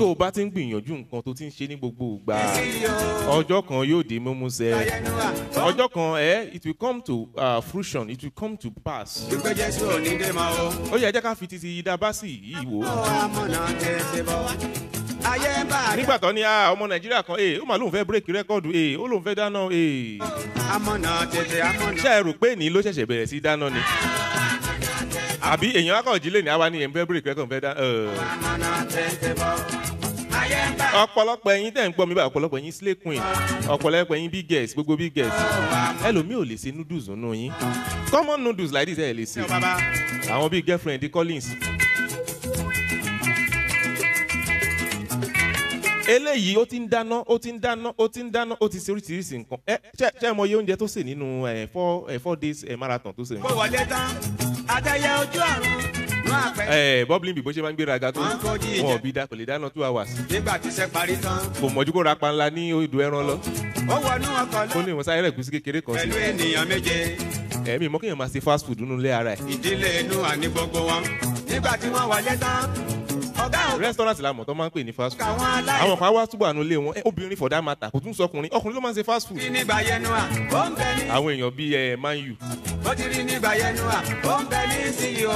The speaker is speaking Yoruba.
tó o bá ti ń gbìyànjú nǹkan tó ti ń ṣe ní gbogbo ìgbà ọjọ́ kan yóò di mímú wa. ọjọ́ kan ẹ it will come to uh, fruition it will come to pass ìgbé jésù ò ní dé mọ́ o. ó yẹ jẹ́ ká fi titi yìí wò ó amọ̀nà tẹ̀sẹ̀ nígbà tó ní ah, ọmọ nàìjíríà kan eh, ó mà lóun fẹ́ bírèkì rẹ́kọ̀dù eh, ó lóun fẹ́ dáná eh. ṣé ẹ rò pé ní ló ṣẹ̀ṣẹ̀ bẹ̀rẹ̀ sí dáná ni àbí èèyàn akọ̀jílẹ̀ ní àwa ni ẹ̀ ń fẹ́ bírèkì rẹ́kọ̀dù fẹ́ dáná. Ọ̀pọ̀lọpọ̀ ẹ̀yin tẹ̀ ń gbọ́ mi báyìí ọ̀pọ̀lọpọ̀ ẹ̀yin slay queen ọ̀pọ̀lọpọ̀ ẹ̀yin big girls gbogbo big girls ẹlòmíì ò lè ṣe noodles nínú yín common noodles like this ẹ̀ lè ṣe ṣe àwọn bíi girlfriend collins. eléyìí ó ti ń dáná ó ti ń dáná ó ti ń dáná ó ti ṣe oríṣiríṣi nǹkan ẹ ṣe ṣe mọ iye oúnjẹ tó sè nínú ẹ four ẹ four days marathon tó sè. kó wọlé tán. adẹ́yẹ ojú àrùn. Nú àpẹ. ẹ bubbling bì bó ṣe máa ń gbéraga tó Wọ́n bí da kò lè dáná two hours nígbà tí iṣẹ́ parí tán. kò mọ̀jú kó ra panla ní odò ẹran lọ ó wọnú ọkọ̀ ó lọ. ní ìwọ̀n sáré rẹ̀ gúsí kékeré kan sí pẹ̀lú ènìyàn méje. ẹ̀mí mọ́ kéèyàn máa ṣe fast food nínú ilé ara ẹ̀ ìdílé inú àní gbogbo wọn. nígbà tí wọ́n wọlé tán. restaurant la mọ̀ tó máa ń pè ní fast food àwọn kan wá túbọ̀ àánú ilé wọn ẹ, obìnrin for that matter kò tún sọ ọkùnrin ló máa ń ṣe fast food nígbà yẹnu à ó ń bẹ ní. àwọn èèyàn bíi man u ó ti rí nígbà yẹnu à ó ń bẹ ní sí i o.